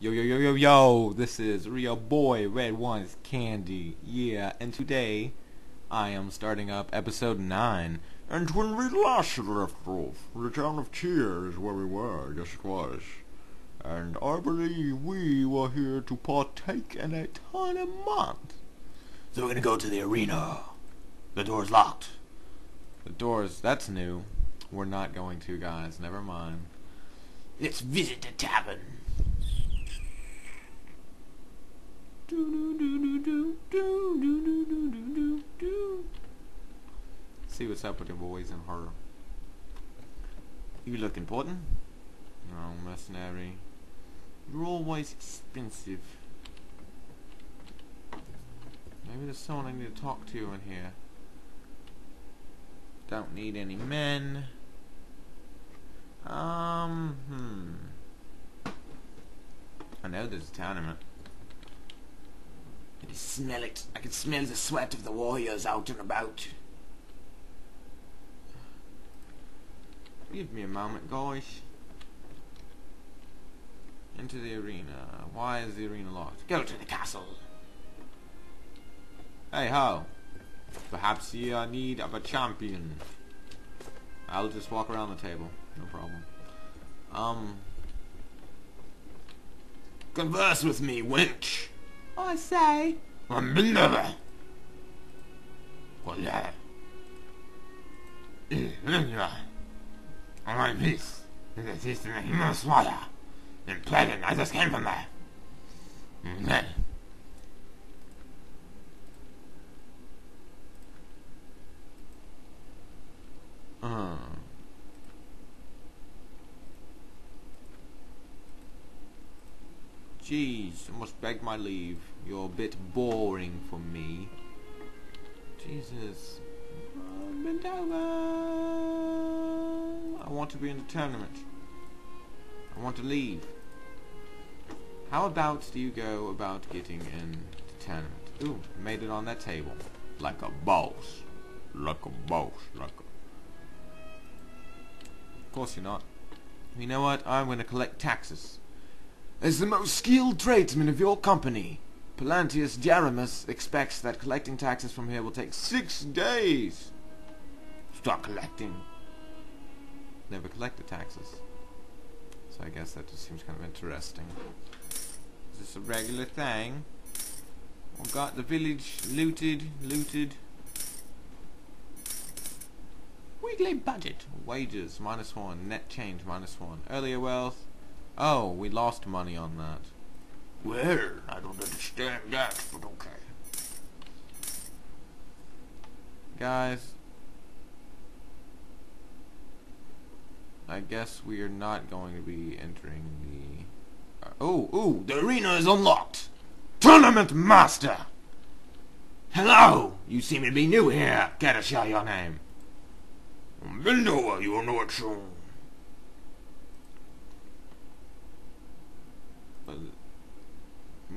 Yo, yo, yo, yo, yo, this is Real Boy Red Wants Candy. Yeah, and today I am starting up episode 9. And when we last left off, the town of Tihr is where we were, yes it was. And I believe we were here to partake in a tournament. So we're gonna go to the arena. The door's locked. The doors, that's new. We're not going to, guys, never mind. Let's visit the tavern. See what's up with the boys and her. You look important. No, mercenary. You're always expensive. Maybe there's someone I need to talk to in here. Don't need any men. Um, hmm. I know there's a tournament. I can smell it. I can smell the sweat of the warriors out and about. Give me a moment, guys. Into the arena. Why is the arena locked? Go to the castle. Hey ho! Perhaps ye are need of a champion. I'll just walk around the table. No problem. Um. Converse with me, wench. I say. I'm never. What that? My peace is a taste in the human water. And pleasant, I just came from there. Mm, Uh. Jeez, I must beg my leave. You're a bit boring for me. Jesus. Over. I want to be in the tournament. I want to leave. How about do you go about getting in the tournament? Ooh, made it on that table. Like a boss. Like a boss. Like a... Of course you're not. You know what? I'm going to collect taxes. As the most skilled tradesman of your company, Palantius Jaramus expects that collecting taxes from here will take six days. Start collecting. Never collected taxes. So I guess that just seems kind of interesting. Is this a regular thing? We got the village looted, looted. Weekly budget. Wages, minus one. Net change, minus one. Earlier wealth. Oh, we lost money on that. Well, I don't understand that, but okay. Guys. I guess we are not going to be entering the... Uh, oh, ooh! The arena is unlocked. Tournament Master! Hello! You seem to be new here. Get us show your name. Bendova, you know it soon.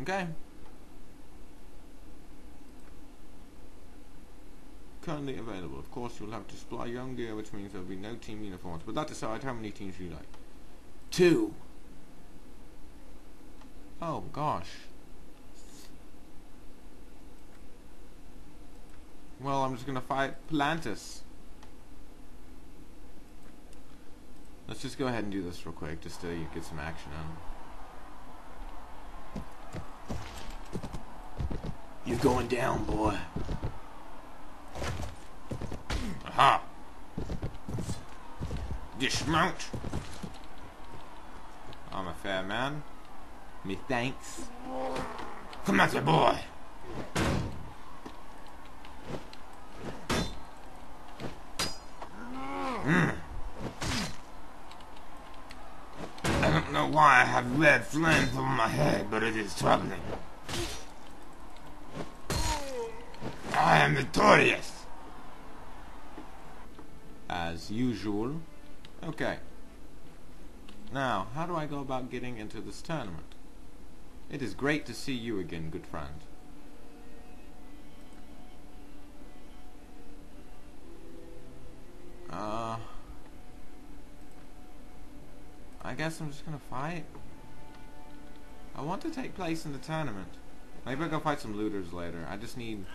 Okay. Currently available. Of course, you'll have to supply your own gear, which means there'll be no team uniforms. But that aside, how many teams do you like? Two. Oh, gosh. Well, I'm just gonna fight Plantus. Let's just go ahead and do this real quick, just to get some action on. You're going down, boy. Aha! Dismount. I'm a fair man. Me thanks. Come at the boy. Mm. I don't know why I have red flames over my head, but it is troubling. I am victorious. As usual. Okay. Now, how do I go about getting into this tournament? It is great to see you again, good friend. Uh... I guess I'm just gonna fight. I want to take place in the tournament. Maybe I'll go fight some looters later. I just need...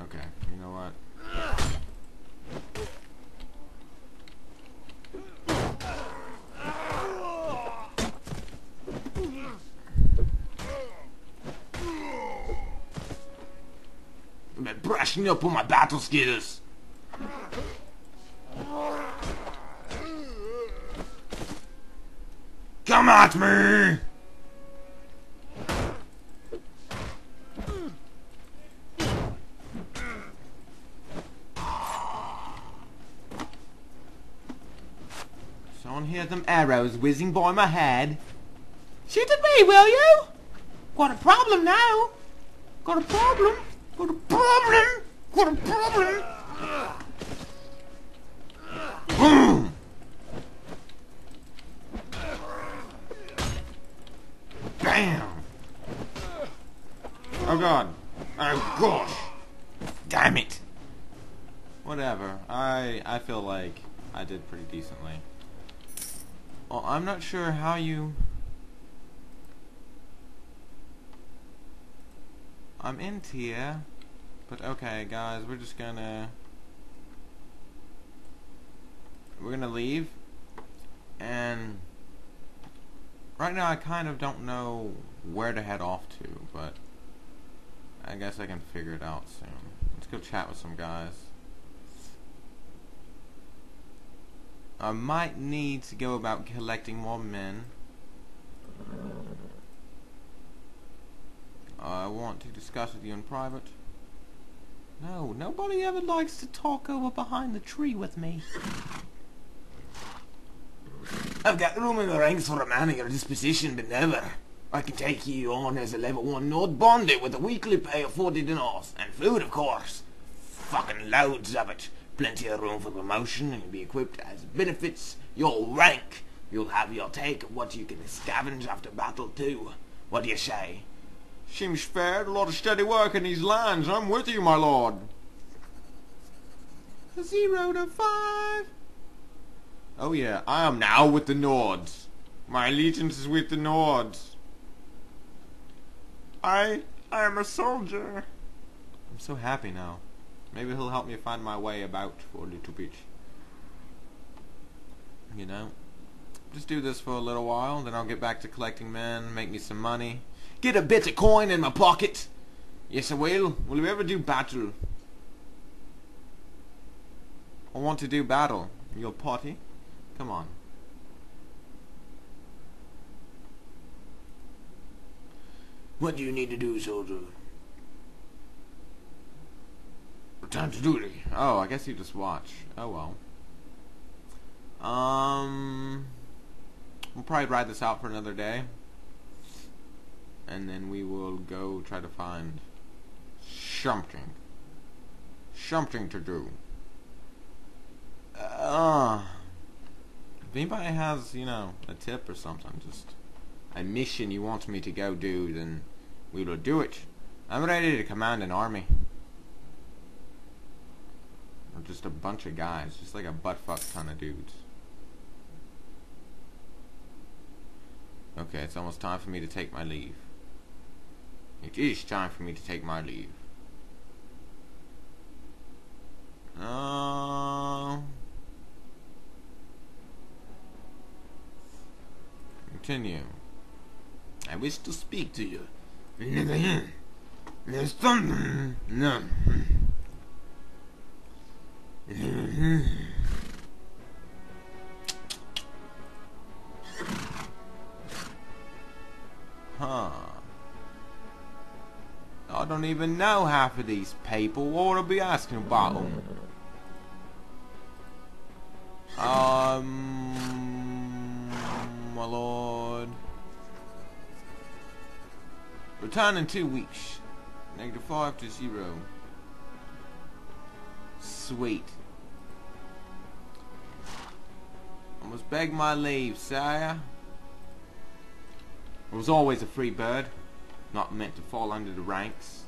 Okay, you know what? I've been brushing up on my battle skills. At me! Someone hear them arrows whizzing by my head. Shoot at me, will you? Got a problem now. Got a problem. Got a problem. Got a problem. Boom! Hmm. Bam! Oh god. Oh gosh! Damn it! Whatever. I I feel like I did pretty decently. Well, I'm not sure how you... I'm in tier, but okay, guys, we're just gonna... We're gonna leave, and right now I kind of don't know where to head off to, but I guess I can figure it out soon. Let's go chat with some guys. I might need to go about collecting more men. I want to discuss with you in private. No, nobody ever likes to talk over behind the tree with me. I've got room in the ranks for a man of your disposition, but never. I can take you on as a level 1 Nord Bandit with a weekly pay of 40 dinars, and food, of course. Fucking loads of it. Plenty of room for promotion, and you'll be equipped as benefits your rank. You'll have your take of what you can scavenge after battle, too. What do you say? Seems fair. A lot of steady work in these lands. I'm with you, my lord. Zero to five. Oh yeah, I am now with the Nords. My allegiance is with the Nords. I I am a soldier. I'm so happy now. Maybe he'll help me find my way about for a little bit. You know? Just do this for a little while, then I'll get back to collecting men, make me some money. Get a bit of coin in my pocket. Yes, I will. Will you ever do battle? I want to do battle. Your party? Come on. What do you need to do, soldier? Return to duty. Oh, I guess you just watch. Oh well. Um, we'll probably ride this out for another day, and then we will go try to find something, something to do. Uh, if anybody has, you know, a tip or something, just a mission you want me to go do, then we will do it. I'm ready to command an army. Or just a bunch of guys, just like a buttfuck ton of dudes. Okay, it's almost time for me to take my leave. It is time for me to take my leave. Uh, continue. I wish to speak to you. There's something. No. Huh. I don't even know half of these people. What would I be asking about them? Um, Return in two weeks. Negative five to zero. Sweet. I must beg my leave, sire. I was always a free bird, not meant to fall under the ranks.